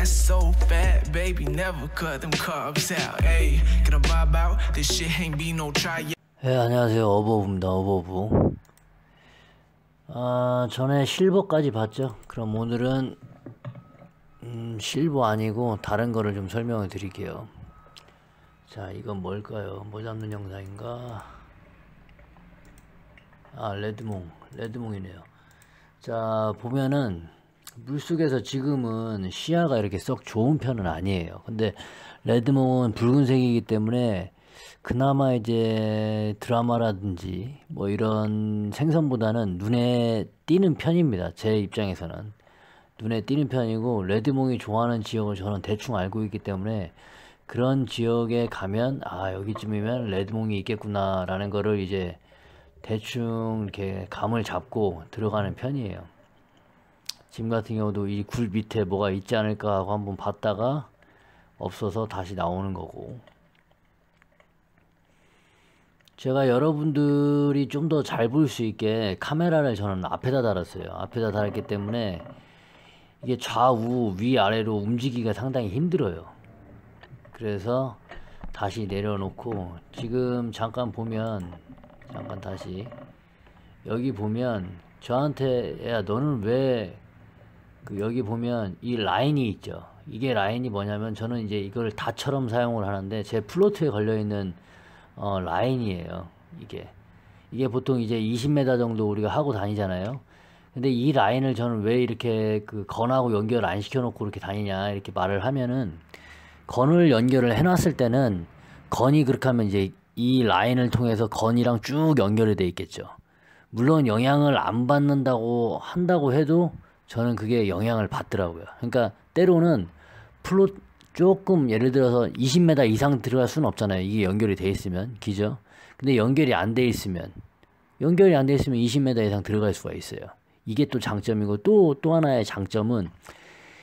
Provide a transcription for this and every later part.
ass so fat, baby, never cut them carbs out. Ayy, gonna vibe out, this shit ain't be no try. 네, 안녕하세요. 어버부입니다. 어버부. 아, 전에 실버까지 봤죠? 그럼 오늘은 음, 실버 아니고 다른 거를 좀 설명을 드릴게요. 자, 이건 뭘까요? 뭐 잡는 영상인가? 아, 레드몽. 레드몽이네요. 자, 보면은 물속에서 지금은 시야가 이렇게 썩 좋은 편은 아니에요. 근데 레드몽은 붉은색이기 때문에 그나마 이제 드라마라든지 뭐 이런 생선보다는 눈에 띄는 편입니다. 제 입장에서는. 눈에 띄는 편이고 레드몽이 좋아하는 지역을 저는 대충 알고 있기 때문에 그런 지역에 가면 아 여기쯤이면 레드몽이 있겠구나 라는 거를 이제 대충 이렇게 감을 잡고 들어가는 편이에요. 지금 같은 경우도 이 굴 밑에 뭐가 있지 않을까 하고 한번 봤다가 없어서 다시 나오는 거고 제가 여러분들이 좀 더 잘 볼 수 있게 카메라를 저는 앞에다 달았어요. 앞에다 달았기 때문에 이게 좌우 위아래로 움직이기가 상당히 힘들어요. 그래서 다시 내려놓고 지금 잠깐 보면 잠깐 다시 여기 보면 저한테 야 너는 왜 그 여기 보면 이 라인이 있죠. 이게 라인이 뭐냐면 저는 이제 이걸 닻처럼 사용을 하는데 제 float에 걸려 있는 어, 라인이에요. 이게 이게 보통 이제 20m 정도 우리가 하고 다니잖아요. 근데 이 라인을 저는 왜 이렇게 그 건하고 연결 안 시켜놓고 이렇게 다니냐 이렇게 말을 하면은 건을 연결을 해놨을 때는 건이 그렇게 하면 이제 이 라인을 통해서 건이랑 쭉 연결이 돼 있겠죠. 물론 영향을 안 받는다고 한다고 해도 저는 그게 영향을 받더라고요. 그러니까 때로는 플로 조금 예를 들어서 20m 이상 들어갈 수는 없잖아요. 이게 연결이 돼 있으면 기죠. 근데 연결이 안 돼 있으면 연결이 안 돼 있으면 20m 이상 들어갈 수가 있어요. 이게 또 장점이고 또또 하나의 장점은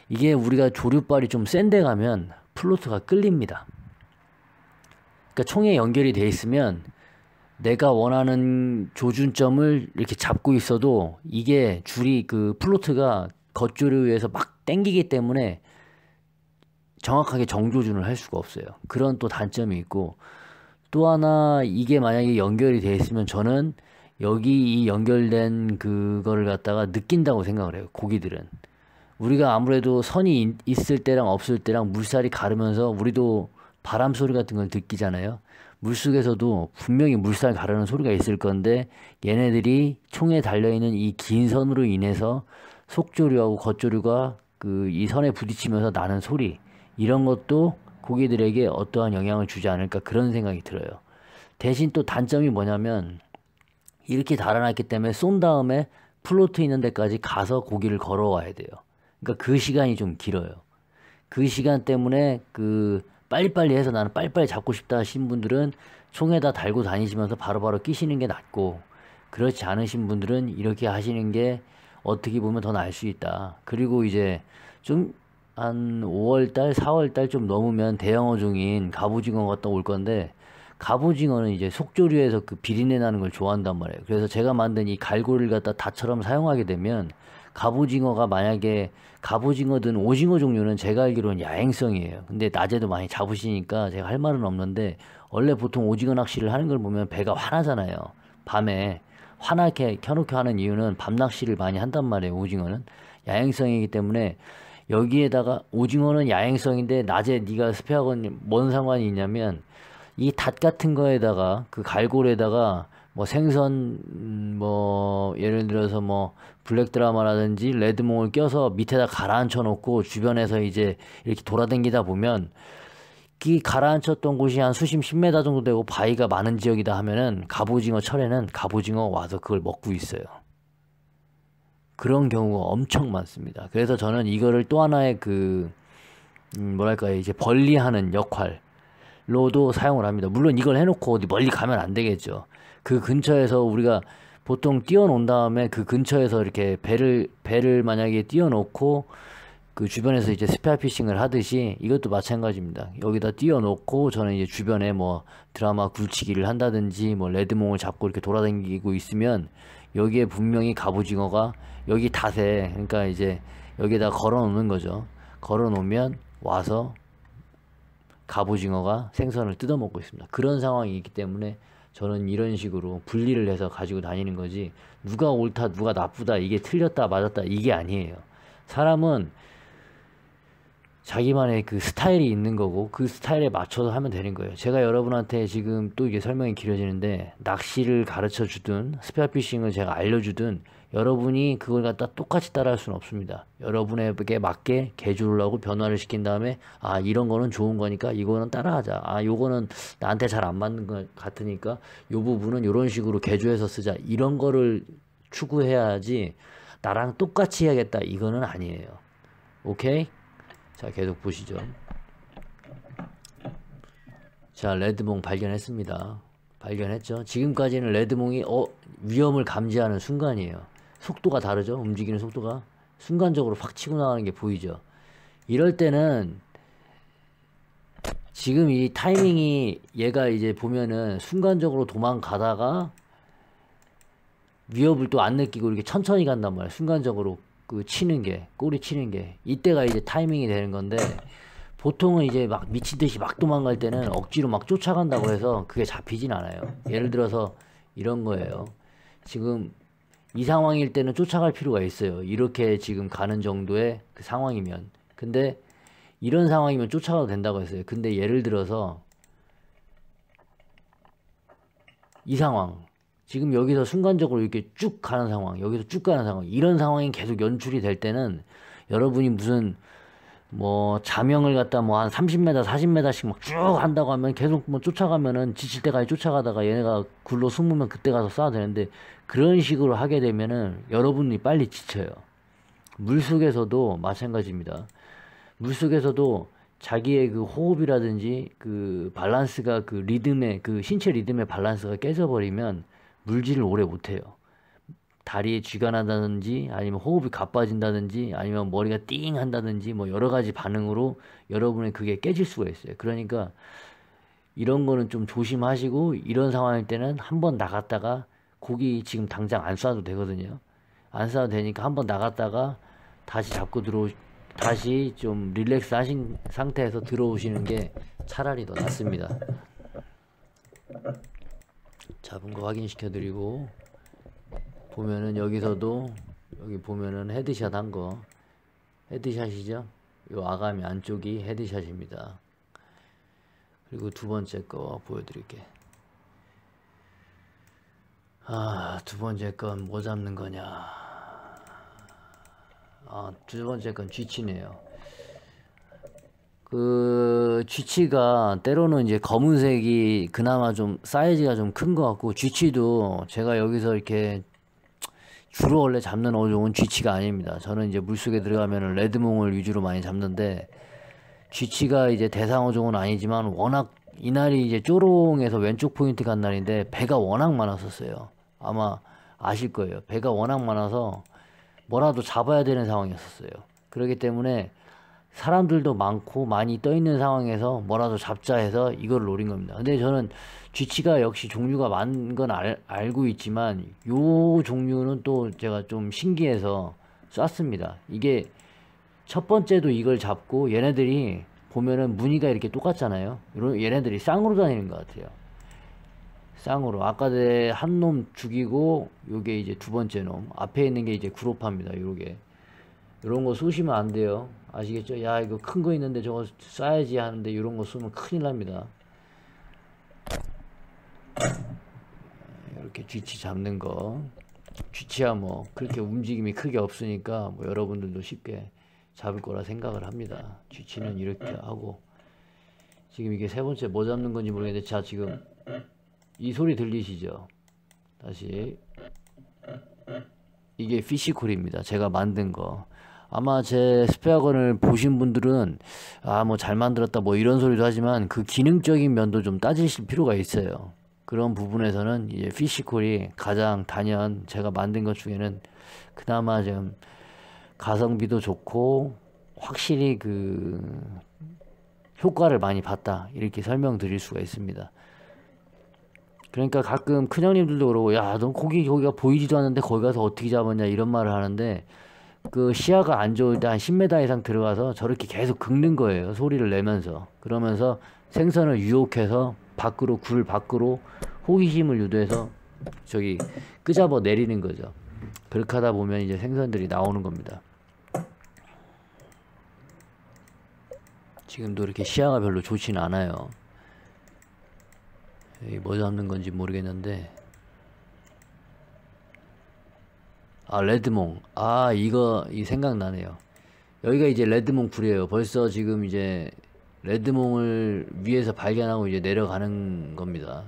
이게 우리가 조류발이 좀 센데 가면 플로트가 끌립니다. 그러니까 총에 연결이 돼 있으면 내가 원하는 조준점을 이렇게 잡고 있어도 이게 줄이 그 플로트가 겉조류에서 막 땡기기 때문에 정확하게 정조준을 할 수가 없어요. 그런 또 단점이 있고 또 하나 이게 만약에 연결이 돼 있으면 저는 여기 이 연결된 그거를 갖다가 느낀다고 생각을 해요. 고기들은 우리가 아무래도 선이 있을 때랑 없을 때랑 물살이 가르면서 우리도 바람 소리 같은 걸 느끼잖아요. 물속에서도 분명히 물살 가르는 소리가 있을 건데 얘네들이 총에 달려 있는 이 긴 선으로 인해서 속조류하고 겉조류가 그 이 선에 부딪히면서 나는 소리 이런 것도 고기들에게 어떠한 영향을 주지 않을까 그런 생각이 들어요. 대신 또 단점이 뭐냐면 이렇게 달아놨기 때문에 쏜 다음에 플로트 있는 데까지 가서 고기를 걸어와야 돼요. 그러니까 그 시간이 좀 길어요. 그 시간 때문에 그 빨리빨리 해서 나는 빨리빨리 잡고 싶다 하신 분들은 총에다 달고 다니시면서 바로 바로 끼시는 게 낫고 그렇지 않으신 분들은 이렇게 하시는 게 어떻게 보면 더 나을 수 있다. 그리고 이제 좀 한 5월달, 4월달 좀 넘으면 대형어 중인 갑오징어가 또올 건데 갑오징어는 이제 속조류에서 그 비린내 나는 걸 좋아한단 말이에요. 그래서 제가 만든 이 갈고리를 갖다 다처럼 사용하게 되면 갑오징어가 만약에 갑오징어든 오징어 종류는 제가 알기로는 야행성이에요. 근데 낮에도 많이 잡으시니까 제가 할 말은 없는데 원래 보통 오징어 낚시를 하는 걸 보면 배가 화나잖아요. 밤에 화나게 켜놓게 하는 이유는 밤 낚시를 많이 한단 말이에요. 오징어는 야행성이기 때문에 여기에다가 오징어는 야행성인데 낮에 네가 스페하고는 뭔 상관이 있냐면 이 닷 같은 거에다가 그 갈고리에다가 뭐 생선 음, 뭐 예를 들어서 뭐 블랙 드라마라든지 레드몽을 껴서 밑에다 가라앉혀 놓고 주변에서 이제 이렇게 돌아다니다 보면 이 가라앉혔던 곳이 한 수심 10m 정도 되고 바위가 많은 지역이다 하면은 갑오징어 철에는 갑오징어 와서 그걸 먹고 있어요. 그런 경우가 엄청 많습니다. 그래서 저는 이거를 또 하나의 그 음, 뭐랄까 이제 벌리하는 역할로도 사용을 합니다. 물론 이걸 해놓고 어디 멀리 가면 안 되겠죠. 그 근처에서 우리가 보통 띄워놓은 다음에 그 근처에서 이렇게 배를 배를 만약에 띄워놓고 그 주변에서 이제 스페어 피싱을 하듯이 이것도 마찬가지입니다. 여기다 띄워놓고 저는 이제 주변에 뭐 드라마 굴치기를 한다든지 뭐 레드몽을 잡고 이렇게 돌아다니고 있으면 여기에 분명히 갑오징어가 여기 닷에 그러니까 이제 여기에다 걸어 놓는 거죠. 걸어 놓으면 와서 갑오징어가 생선을 뜯어먹고 있습니다. 그런 상황이 있기 때문에 저는 이런 식으로 분리를 해서 가지고 다니는 거지 누가 옳다 누가 나쁘다 이게 틀렸다 맞았다 이게 아니에요. 사람은 자기만의 그 스타일이 있는 거고 그 스타일에 맞춰서 하면 되는 거예요. 제가 여러분한테 지금 또 이게 설명이 길어지는데 낚시를 가르쳐 주든 스페어피싱을 제가 알려주든 여러분이 그걸 갖다 똑같이 따라할 수는 없습니다. 여러분에게 맞게 개조를 하고 변화를 시킨 다음에 아 이런 거는 좋은 거니까 이거는 따라하자. 아 요거는 나한테 잘 안 맞는 것 같으니까 요 부분은 요런 식으로 개조해서 쓰자. 이런 거를 추구해야지 나랑 똑같이 해야겠다. 이거는 아니에요. 오케이? 자 계속 보시죠. 자 레드몽 발견했습니다. 발견했죠. 지금까지는 레드몽이 어 위험을 감지하는 순간이에요. 속도가 다르죠. 움직이는 속도가 순간적으로 확 치고 나가는 게 보이죠. 이럴 때는 지금 이 타이밍이 얘가 이제 보면은 순간적으로 도망가다가 위협을 또 안 느끼고 이렇게 천천히 간단 말이야. 순간적으로 그 치는 게 꼬리 치는 게 이때가 이제 타이밍이 되는 건데 보통은 이제 막 미친 듯이 막 도망갈 때는 억지로 막 쫓아간다고 해서 그게 잡히진 않아요. 예를 들어서 이런 거예요. 지금 이 상황일 때는 쫓아갈 필요가 있어요. 이렇게 지금 가는 정도의 그 상황이면. 근데 이런 상황이면 쫓아가도 된다고 했어요. 근데 예를 들어서 이 상황. 지금 여기서 순간적으로 이렇게 쭉 가는 상황, 여기서 쭉 가는 상황, 이런 상황이 계속 연출이 될 때는 여러분이 무슨 뭐 자명을 갖다 뭐 한 30m, 40m씩 막 쭉 한다고 하면 계속 뭐 쫓아가면은 지칠 때까지 쫓아가다가 얘네가 굴러 숨으면 그때 가서 쏴야 되는데 그런 식으로 하게 되면은 여러분이 빨리 지쳐요. 물 속에서도 마찬가지입니다. 물 속에서도 자기의 그 호흡이라든지 그 밸런스가 그 리듬의 그 신체 리듬의 밸런스가 깨져버리면 물질을 오래 못해요. 다리에 쥐가 난다든지 아니면 호흡이 가빠진다든지 아니면 머리가 띵 한다든지 뭐 여러 가지 반응으로 여러분의 그게 깨질 수가 있어요. 그러니까 이런 거는 좀 조심하시고 이런 상황일 때는 한 번 나갔다가 고기 지금 당장 안 쏴도 되거든요. 안 쏴도 되니까 한 번 나갔다가 다시 잡고 들어오 다시 좀 relax 하신 상태에서 들어오시는 게 차라리 더 낫습니다. 잡은 거 확인시켜 드리고 보면은 여기서도 여기 보면은 headshot 한 거. 헤드샷이죠? 요 아가미 안쪽이 headshot입니다. 그리고 두 번째 거 보여드릴게. 아 두 번째 건 뭐 잡는 거냐. 아두 번째 건 쥐치네요 그 쥐치가 때로는 이제 검은색이 그나마 좀 사이즈가 좀 큰 것 같고 쥐치도 제가 여기서 이렇게 주로 원래 잡는 어종은 쥐치가 아닙니다. 저는 이제 물속에 들어가면 레드몽을 위주로 많이 잡는데 쥐치가 이제 대상 어종은 아니지만 워낙 이날이 이제 쪼롱에서 왼쪽 포인트 간 날인데 배가 워낙 많았었어요. 아마 아실 거예요. 배가 워낙 많아서 뭐라도 잡아야 되는 상황이었었어요. 그렇기 때문에 사람들도 많고 많이 떠 있는 상황에서 뭐라도 잡자 해서 이걸 노린 겁니다. 근데 저는 쥐치가 역시 종류가 많은 건 알, 알고 있지만 요 종류는 또 제가 좀 신기해서 쐈습니다. 이게 첫 번째도 이걸 잡고 얘네들이 보면은 무늬가 이렇게 똑같잖아요. 얘네들이 쌍으로 다니는 것 같아요. 쌍으로 아까 한 놈 죽이고 요게 이제 두 번째 놈 앞에 있는 게 이제 구로파입니다. 요게 이런 거 쏘시면 안 돼요. 아시겠죠? 야 이거 큰 거 있는데 저거 쏴야지 하는데 이런 거 쏘면 큰일 납니다. 이렇게 쥐치 잡는 거 쥐치야 뭐 그렇게 움직임이 크게 없으니까 뭐 여러분들도 쉽게 잡을 거라 생각을 합니다. 쥐치는 이렇게 하고 지금 이게 세 번째 뭐 잡는 건지 모르겠는데 자 지금 이 소리 들리시죠? 다시 이게 피시콜입니다. 제가 만든 거. 아마 제 스페어건을 보신 분들은 아 뭐 잘 만들었다 뭐 이런 소리도 하지만 그 기능적인 면도 좀 따지실 필요가 있어요. 그런 부분에서는 이제 피시콜이 가장 단연 제가 만든 것 중에는 그나마 좀 가성비도 좋고 확실히 그 효과를 많이 봤다 이렇게 설명드릴 수가 있습니다. 그러니까 가끔 큰형님들도 그러고 야 넌 고기 거기가 보이지도 않는데 거기 가서 어떻게 잡았냐 이런 말을 하는데 그 시야가 안 좋을 때 한 10m 이상 들어가서 저렇게 계속 긁는 거예요. 소리를 내면서. 그러면서 생선을 유혹해서 밖으로 굴 밖으로 호기심을 유도해서 저기 끄잡아 내리는 거죠. 그렇게 하다 보면 이제 생선들이 나오는 겁니다. 지금도 이렇게 시야가 별로 좋지는 않아요. 여기 뭐 잡는 건지 모르겠는데 아 레드몽. 아 이거 이 생각나네요. 여기가 이제 레드몽 굴이에요. 벌써 지금 이제 레드몽을 위에서 발견하고 이제 내려가는 겁니다.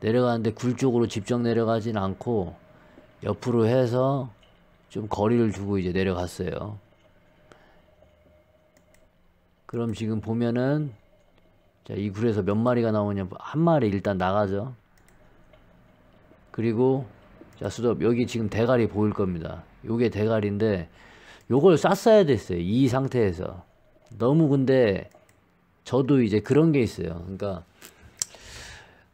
내려가는데 굴 쪽으로 직접 내려가진 않고 옆으로 해서 좀 거리를 두고 이제 내려갔어요. 그럼 지금 보면은 자, 이 굴에서 몇 마리가 나오냐 한 마리 일단 나가죠. 그리고 자 수덥 여기 지금 대가리 보일 겁니다. 요게 대가리인데 요걸 쌌어야 됐어요 이 상태에서. 너무 근데 저도 이제 그런 게 있어요. 그러니까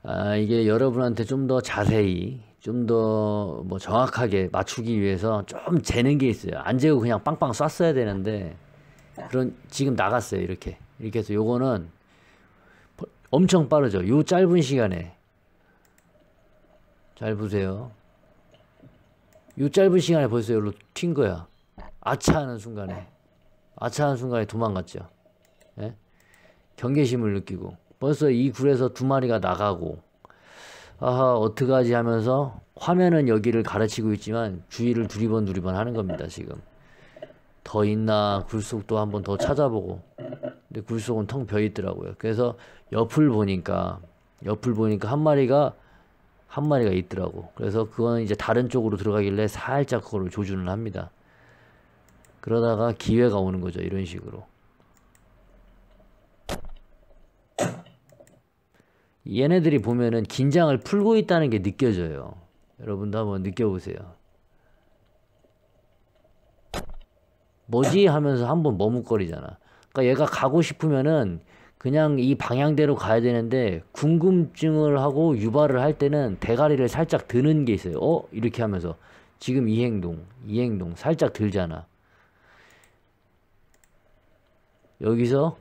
아 이게 여러분한테 좀 더 자세히 좀 더 뭐 정확하게 맞추기 위해서 좀 재는 게 있어요. 안 재고 그냥 빵빵 쐈어야 되는데 그런 지금 나갔어요 이렇게. 이렇게 해서 요거는 엄청 빠르죠. 요 짧은 시간에. 잘 보세요 요 짧은 시간에 벌써 여기로 튄 거야. 아차하는 순간에. 아차하는 순간에 도망갔죠. 예? 경계심을 느끼고. 벌써 이 굴에서 두 마리가 나가고. 아하, 어떡하지 하면서 화면은 여기를 가르치고 있지만 주위를 두리번 두리번 하는 겁니다, 지금. 더 있나, 굴속도 한번 더 찾아보고. 근데 굴속은 텅 비어 있더라고요. 그래서 옆을 보니까, 옆을 보니까 한 마리가 한 마리가 있더라고. 그래서 그거는 이제 다른 쪽으로 들어가길래 살짝 그거를 조준을 합니다. 그러다가 기회가 오는 거죠. 이런 식으로. 얘네들이 보면은 긴장을 풀고 있다는 게 느껴져요. 여러분도 한번 느껴보세요. 뭐지 하면서 한번 머뭇거리잖아. 그러니까 얘가 가고 싶으면은 그냥 이 방향대로 가야 되는데 궁금증을 하고 유발을 할 때는 대가리를 살짝 드는 게 있어요. 어? 이렇게 하면서 지금 이 행동, 이 행동 살짝 들잖아. 여기서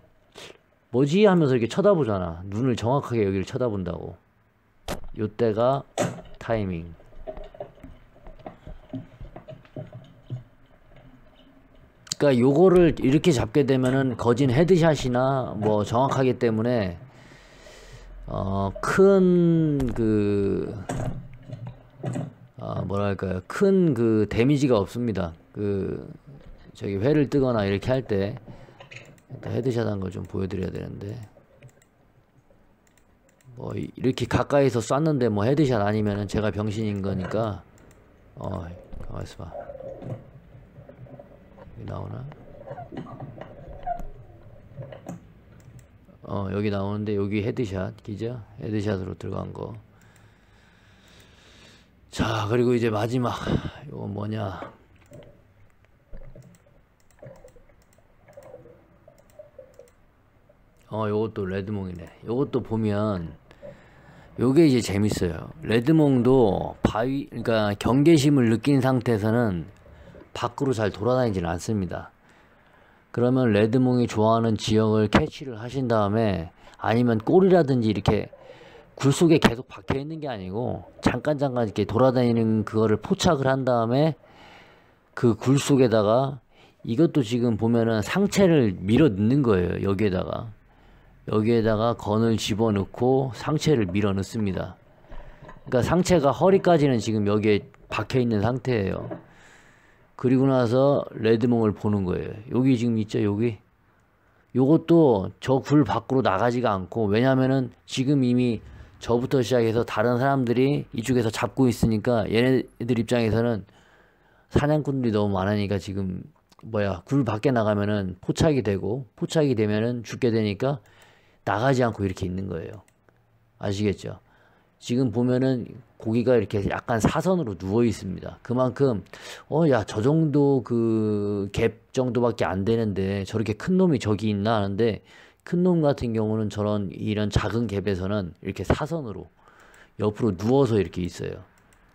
뭐지 하면서 이렇게 쳐다보잖아. 눈을 정확하게 여기를 쳐다본다고. 요때가 타이밍. 그러니까 요거를 이렇게 잡게 되면은 거진 headshot이나 뭐 정확하기 때문에 어 큰 그 아, 뭐랄까요? 큰 그 데미지가 없습니다. 그 저기 회를 뜨거나 이렇게 할 때 headshot 한 걸 좀 보여드려야 되는데. 뭐 이렇게 가까이서 쐈는데 뭐 headshot 아니면은 제가 병신인 거니까. 어 가만있어 봐 나오나? 어 여기 나오는데 여기 headshot 기죠? headshot으로 들어간 거. 자 그리고 이제 마지막 이거 뭐냐? 어 요것도 레드몽이네. 요것도 보면 요게 이제 재밌어요. 레드몽도 바위 그러니까 경계심을 느낀 상태에서는 밖으로 잘 돌아다니지는 않습니다. 그러면 레드몽이 좋아하는 지역을 캐치를 하신 다음에 아니면 꼬리라든지 이렇게 굴 속에 계속 박혀 있는 게 아니고 잠깐 잠깐 이렇게 돌아다니는 그거를 포착을 한 다음에 그 굴 속에다가 이것도 지금 보면은 상체를 밀어 넣는 거예요. 여기에다가 여기에다가 건을 집어 넣고 상체를 밀어 넣습니다. 그러니까 상체가 허리까지는 지금 여기에 박혀 있는 상태예요. 그리고 나서 레드몽을 보는 거예요. 여기 지금 있죠, 여기. 요것도 저 굴 밖으로 나가지가 않고, 왜냐면은 지금 이미 저부터 시작해서 다른 사람들이 이쪽에서 잡고 있으니까 얘네들 입장에서는 사냥꾼들이 너무 많으니까 지금 뭐야 굴 밖에 나가면은 포착이 되고 포착이 되면은 죽게 되니까 나가지 않고 이렇게 있는 거예요. 아시겠죠? 지금 보면은 고기가 이렇게 약간 사선으로 누워 있습니다. 그만큼 어 야 저 정도 그 갭 정도밖에 안 되는데 저렇게 큰 놈이 저기 있나 하는데 큰 놈 같은 경우는 저런 이런 작은 갭에서는 이렇게 사선으로 옆으로 누워서 이렇게 있어요.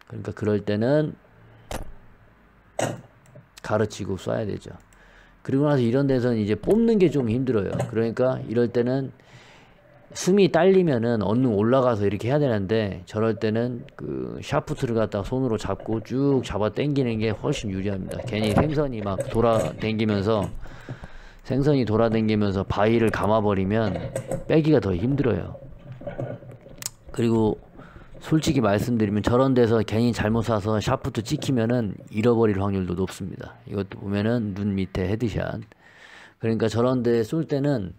그러니까 그럴 때는 가르치고 쏴야 되죠. 그리고 나서 이런 데서는 이제 뽑는 게 좀 힘들어요. 그러니까 이럴 때는 숨이 딸리면은 얼른 올라가서 이렇게 해야 되는데 저럴 때는 그 샤프트를 갖다가 손으로 잡고 쭉 잡아 당기는 게 훨씬 유리합니다. 괜히 생선이 막 돌아 당기면서 생선이 돌아 당기면서 바위를 감아버리면 빼기가 더 힘들어요. 그리고 솔직히 말씀드리면 저런 데서 괜히 잘못 쏴서 샤프트 찍히면은 잃어버릴 확률도 높습니다. 이것도 보면은 눈 밑에 headshot. 그러니까 저런 데 쏠 때는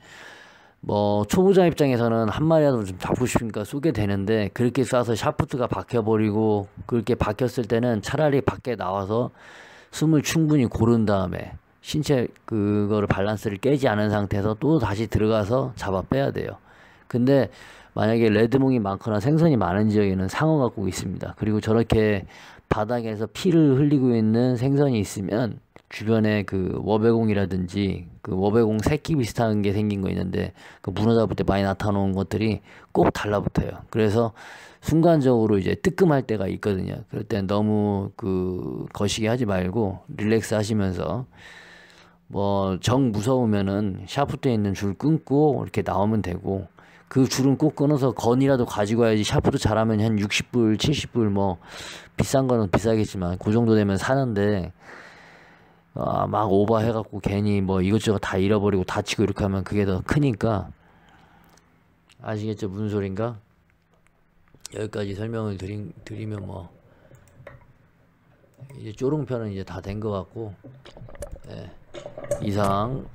뭐 초보자 입장에서는 한 마리라도 좀 잡고 싶으니까 쏘게 되는데 그렇게 쏴서 샤프트가 박혀버리고 그렇게 박혔을 때는 차라리 밖에 나와서 숨을 충분히 고른 다음에 신체 그거를 밸런스를 깨지 않은 상태에서 또 다시 들어가서 잡아 빼야 돼요. 근데 만약에 레드몽이 많거나 생선이 많은 지역에는 상어가 꼭 있습니다. 그리고 저렇게 바닥에서 피를 흘리고 있는 생선이 있으면 주변에 그 워베공이라든지 그 워베공 새끼 비슷한 게 생긴 거 있는데 그 문어 잡을 때 많이 나타나는 것들이 꼭 달라붙어요. 그래서 순간적으로 이제 뜨끔할 때가 있거든요. 그럴 땐 너무 그 거시기 하지 말고 릴렉스 하시면서 뭐 정 무서우면은 샤프트에 있는 줄 끊고 이렇게 나오면 되고 그 줄은 꼭 끊어서 gun이라도 가지고 와야지 샤프트 잘하면 한 60불, 70불 뭐 비싼 거는 비싸겠지만 그 정도 되면 사는데 아, 막 오버 해갖고 괜히 뭐 이것저것 다 잃어버리고 다치고 이렇게 하면 그게 더 크니까 아시겠죠 무슨 소린가? 여기까지 설명을 드리, 드리면 뭐 이제 쪼롱편은 이제 다 된 것 같고 예. 이상